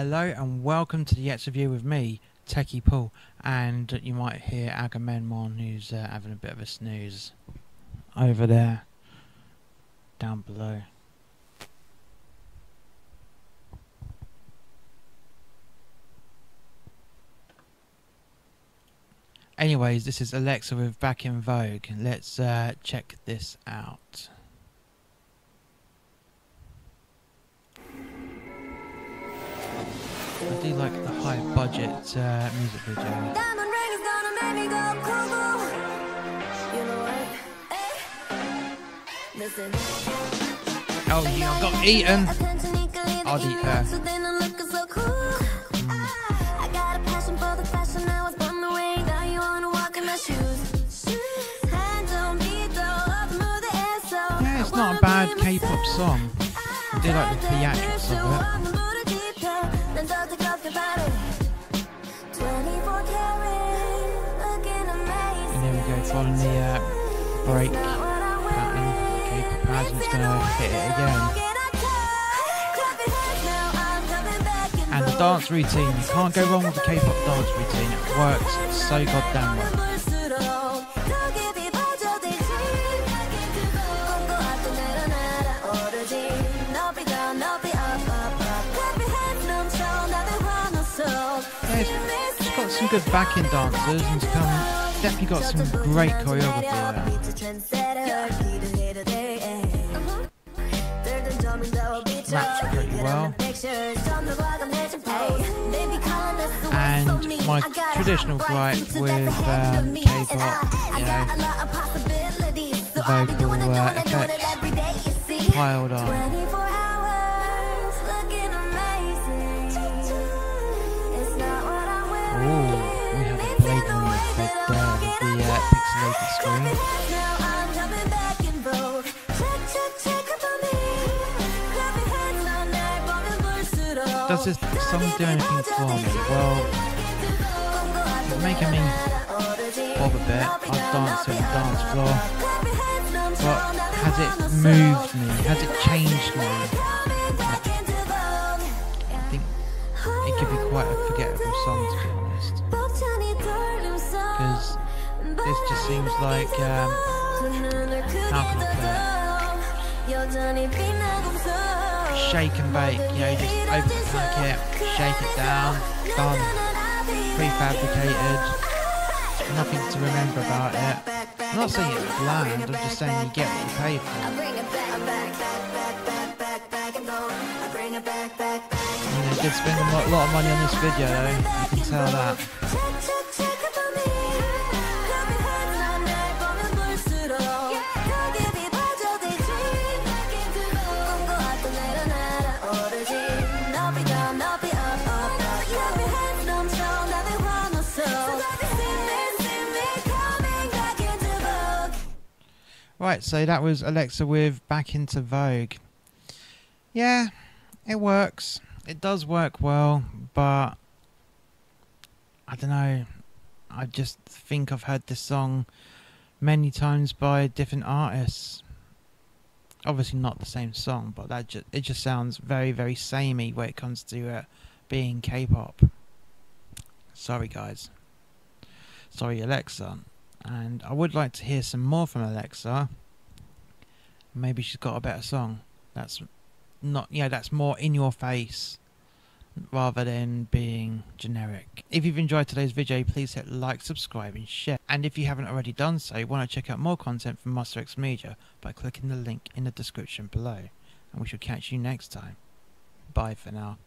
Hello and welcome to the Yetz review with me, Techey Paul, and you might hear Agamemnon who's uh, having a bit of a snooze over there, down below. Anyways, this is Alexa with Back in Vogue. Let's uh, check this out. I do like the high budget uh, music video. Diamond ring is gonna make me go cuckoo. You know what? Listen. Oh, yeah, got eaten. I'll eat her. So then I'm looking so cool. Ah, I got a for the fashion. I was born the way. Now you wanna walk in my shoes. Hands on me, throw up, move the air so. Yeah, it's not a bad K-pop song. I do like the theatrics of it. And here we go, following the uh, break pattern. K-pop pattern's gonna hit it again. And the dance routine, you can't go wrong with the K-pop dance routine. It works so goddamn well. Got some good backing dancers and it's come, definitely got some great choreography there. Maps pretty well. And my traditional gripe with um, K-pop, you know, vocal uh, effects piled on. Uh, pixelated screen. Does this song do anything for me? Well, it's making me bob a bit. I've danced on the dance floor. But has it moved me? Has it changed me? I think it could be quite a forgettable song to be this just seems like, um, how can I put it? Shake and bake, you know, just open the packet, shake it down, done, prefabricated, nothing to remember about it. I'm not saying it's bland, I'm just saying you get what you pay for. You know, did spend a lot, lot of money on this video though, you can tell that. Right, so that was Alexa with Back into Vogue. Yeah, it works. It does work well, but I don't know. I just think I've heard this song many times by different artists. Obviously not the same song, but that it just sounds very very samey when it comes to uh, being K-pop. Sorry guys. Sorry Alexa and I would like to hear some more from Alexa. Maybe she's got a better song. That's not yeah, that's more in your face rather than being generic. If you've enjoyed today's video, please hit like, subscribe and share. And if you haven't already done so, want to check out more content from Muster X Media by clicking the link in the description below. And we shall catch you next time. Bye for now.